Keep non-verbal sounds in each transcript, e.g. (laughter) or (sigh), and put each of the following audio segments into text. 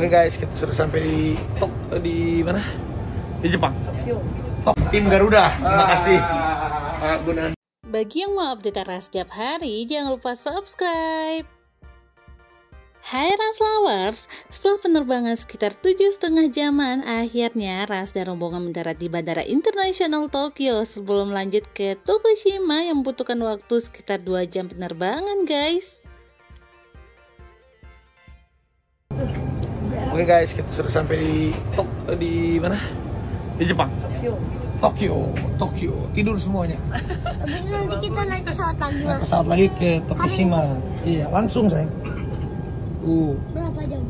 Oke guys, kita sudah sampai di Tok di mana? Di Jepang. Tok tim Garuda. Terima kasih Pak Gunandi. Bagi yang mau update Ras setiap hari, jangan lupa subscribe. Hai Ras Lovers, setelah penerbangan sekitar tujuh setengah jaman, akhirnya Ras dan rombongan mendarat di Bandara Internasional Tokyo sebelum lanjut ke Tokushima yang membutuhkan waktu sekitar 2 jam penerbangan guys. Oke guys, kita sudah sampai di Tok di mana? Di Jepang. Tokyo, Tokyo. Tidur semuanya. Nanti kita naik pesawat lagi Naik pesawat lagi ke Tokushima. Iya, langsung sayang. Uh, Berapa jam?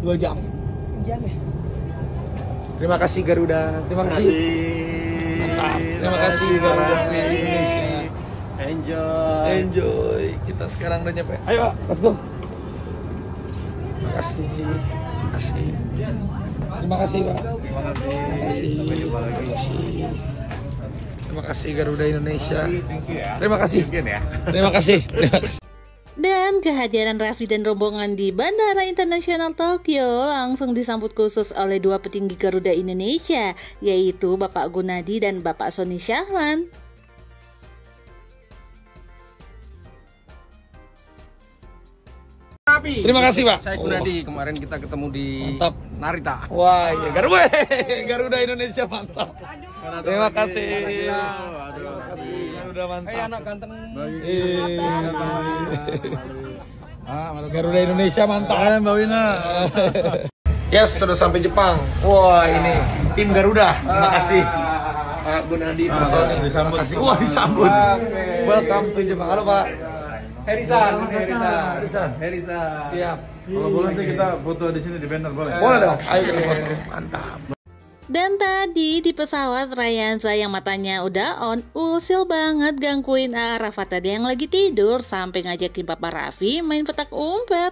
dua jam. Jam ya? Terima kasih Garuda. Terima kasih. Mantap. Terima kasih Garuda Indonesia. Enjoy. Enjoy. Kita sekarang udah nyampe. Ayo, let's go. Terima kasih. Terima kasih. Terima kasih, Pak. Terima kasih. Terima kasih. Terima kasih. Terima kasih Garuda Indonesia. Ya. Terima kasih. Ya. Terima kasih. (laughs) Terima kasih. Dan kehadiran Raffi dan rombongan di Bandara Internasional Tokyo langsung disambut khusus oleh dua petinggi Garuda Indonesia, yaitu Bapak Gunadi dan Bapak Sony Syahlan. Terima kasih, Pak. Saya Gunadi, kemarin kita ketemu di Mantap. Narita. Wah, iya Garuda, (laughs) Garuda Indonesia mantap. Terima kasih. Aduh, Terima kasih. Garuda mantap. Hey anak ganteng. Eh, Garuda Indonesia mantap. Mbak Wina. (laughs) Yes, sudah sampai Jepang. Wah, ini tim Garuda. Terima kasih. Pak Gunadi, Sony. Terima kasih. Wah, disambut. Welcome to Jepang. Halo, Pak. Herisan, Herisan. Herisan. Herisan. Siap. Kalau boleh nanti kita foto di sini di banner boleh? Boleh dong. Ayo kita foto. Mantap. Dan tadi di pesawat Rayanza yang matanya udah on, usil banget gangguin Arafat tadi yang lagi tidur sampai ngajakin Papa Raffi main petak umpet.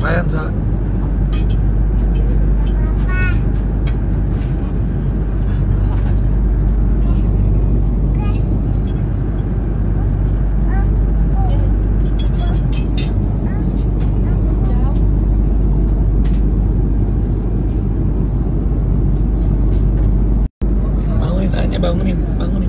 Ryan, bangunin, bangunin.